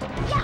Yeah!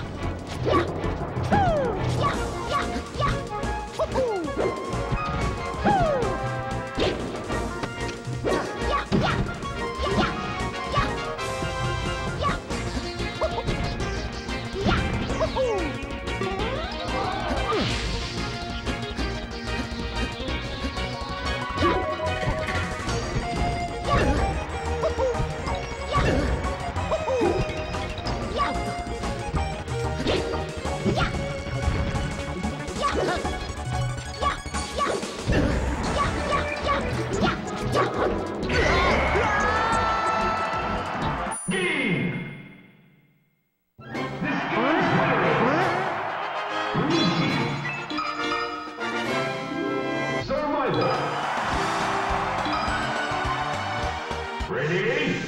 Ready?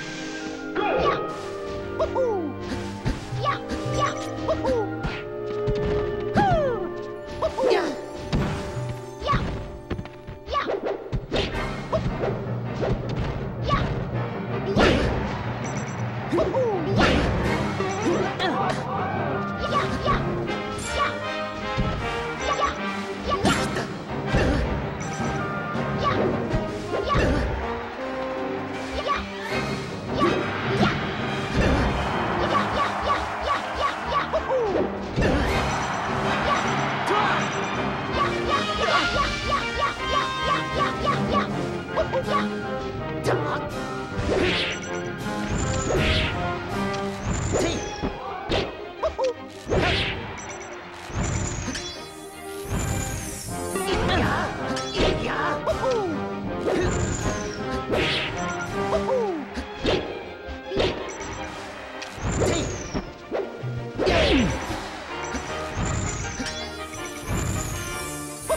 Go! Woohoo!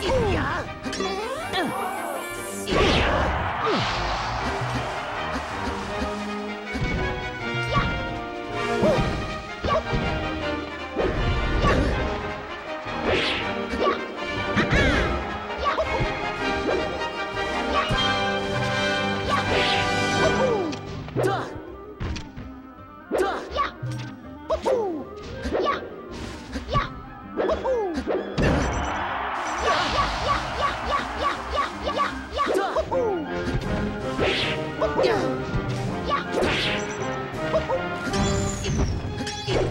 Ooh!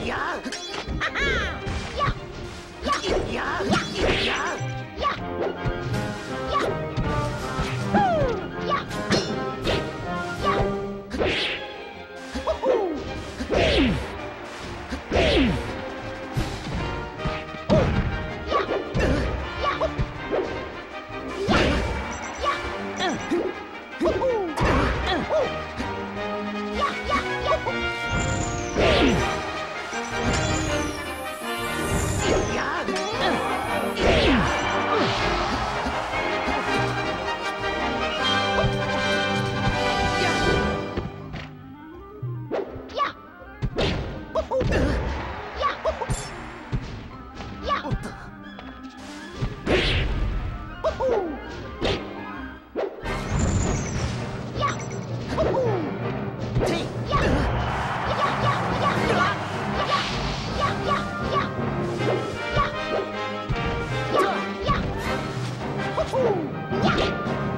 呀！Ooh, yeah.